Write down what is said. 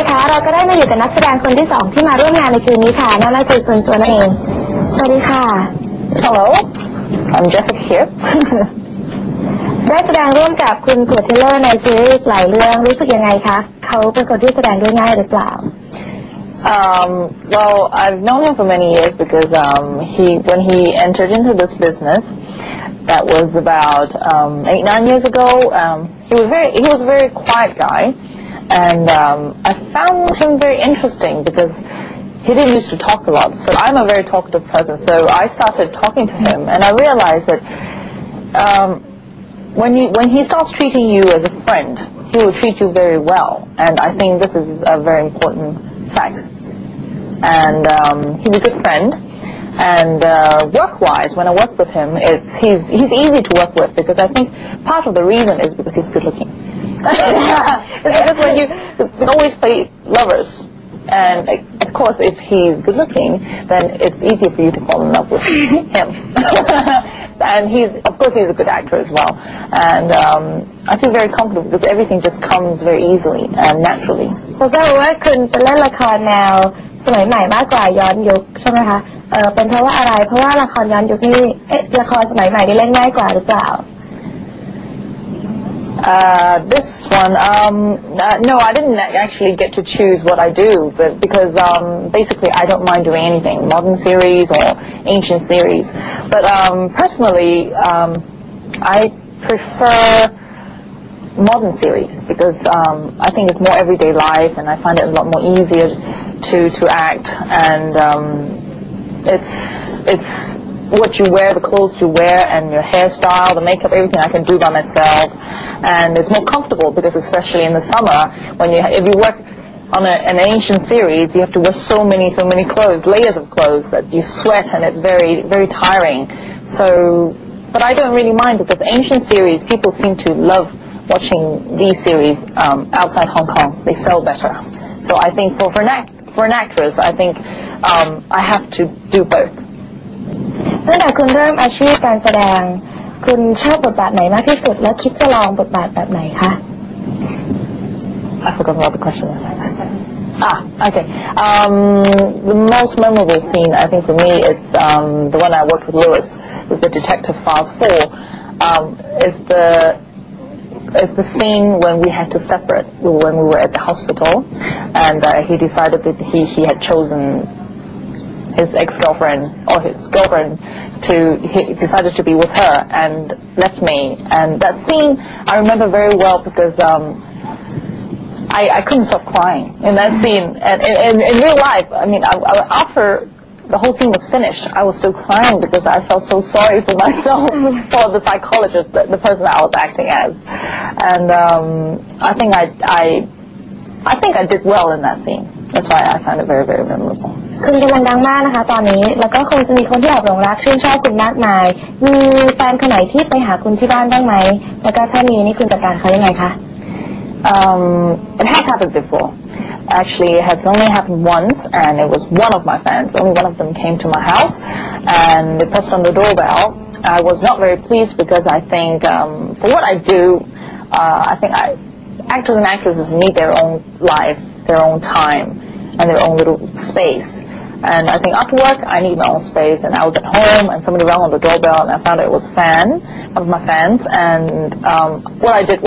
นะคะ เราก็ได้มาอยู่กับนักแสดงคนที่สองที่มาร่วมงานในคืนนี้ค่ะนั่นก็คือส่วนส่วนนั่นเองสวัสดีค่ะ Hello, I'm Jessica here. ได้แสดงร่วมกับคุณกวดเทเลอร์ในซีรีส์หลายเรื่องรู้สึกยังไงคะเขาเป็นคนที่แสดงด้วยง่ายหรือเปล่า um, well, I've known him for many years because um, he, when he entered into this business, that was about um, eight, nine years ago. Um, he was very, he was a very quiet guy, and um, I found him very interesting because he didn't used to talk a lot. So I'm a very talkative person, so I started talking to him, and I realized that um, when you when he starts treating you as a friend, he will treat you very well, and I think this is a very important fact. And um, he's a good friend. And uh, work-wise, when I work with him, it's he's he's easy to work with because I think part of the reason is because he's good-looking it's because when you we always play lovers, and like, of course, if he's good-looking, then it's easier for you to fall in love with him. and he's of course he's a good actor as well. And um, I feel very comfortable because everything just comes very easily and naturally. ผมทราบว่าคุณจะเล่นละครแนวสมัยใหม่มากกว่าย้อนยุคใช่ไหมคะ เออเป็นเพราะว่าอะไร เพราะว่าละครย้อนยุคนี่เอ๊ะละครสมัยใหม่นี่เล่นง่ายกว่าหรือเปล่า uh, this one, um, uh, no, I didn't actually get to choose what I do, but because um, basically I don't mind doing anything, modern series or ancient series. But um, personally, um, I prefer modern series because um, I think it's more everyday life, and I find it a lot more easier to to act, and um, it's it's what you wear, the clothes you wear, and your hairstyle, the makeup, everything I can do by myself, and it's more comfortable because especially in the summer, when you if you work on a, an ancient series, you have to wear so many so many clothes, layers of clothes that you sweat, and it's very very tiring. So, but I don't really mind because ancient series people seem to love watching these series um, outside Hong Kong. They sell better. So I think for for an act, for an actress, I think um, I have to do both. ตั้งแต่คุณเริ่มอาชีพการแสดง คุณชอบบทบาทไหนมากที่สุด และคิดจะลองบทบาทแบบไหนคะ I forgot about the question. Ah, okay. Um, the most memorable scene, I think, for me, is um, the one I worked with Louis, with the Detective Files 4. Um, is the is the scene when we had to separate when we were at the hospital, and uh, he decided that he, he had chosen his ex-girlfriend or his girlfriend to he decided to be with her and left me. And that scene I remember very well because um, I, I couldn't stop crying in that scene. And in, real life, I mean, I, I, after the whole scene was finished, I was still crying because I felt so sorry for myself, for the psychologist, the, the person I was acting as. And um, I think I, I, I think I did well in that scene. That's why I find it very, very memorable. คุณกำลังดังมากนะคะ ตอนนี้แล้วก็คงจะมีคนที่แอบหลงรักชื่นชอบคุณมากมาย มีแฟนคนไหนที่ไปหาคุณที่บ้านบ้างไหม แล้วก็ถ้ามีนี่คุณจัดการเขายังไงคะ Um, it has happened before. Actually, it has only happened once, and it was one of my fans. Only one of them came to my house, and they pressed on the doorbell. I was not very pleased because I think um, for what I do, uh, I think I, actors and actresses need their own life, their own time, and their own little space. And I think after work, I need my own space. And I was at home, and somebody rang on the doorbell, and I found out it was a fan, one of my fans. And um, what I did